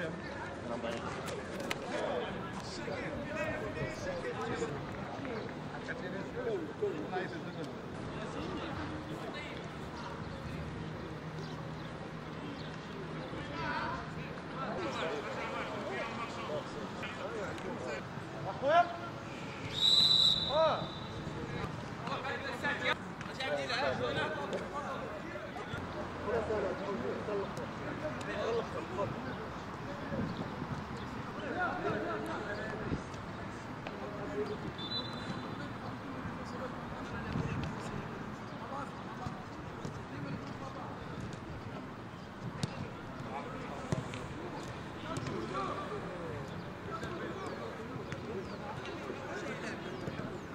Siap. Terima kasih.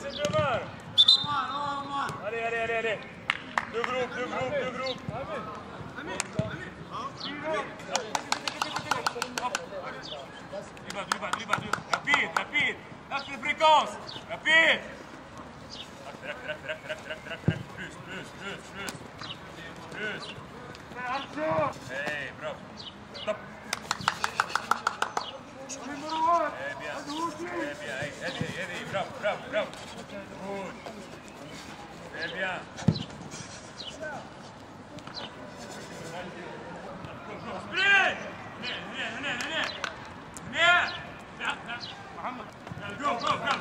c'est. Allez, allez, allez, allez. Deux groupes, deux groupes, deux groupes. Dribbla, dribbla, dribbla. Rapide, rapide. Rapide. Akta, akta, akta, akta. Plus, plus, plus, plus. Plus. Hey, bravo. Stopp. Eh bien. Eh bien. Hey, Eddie, Eddie, bravo, bravo, bravo. محمد. go go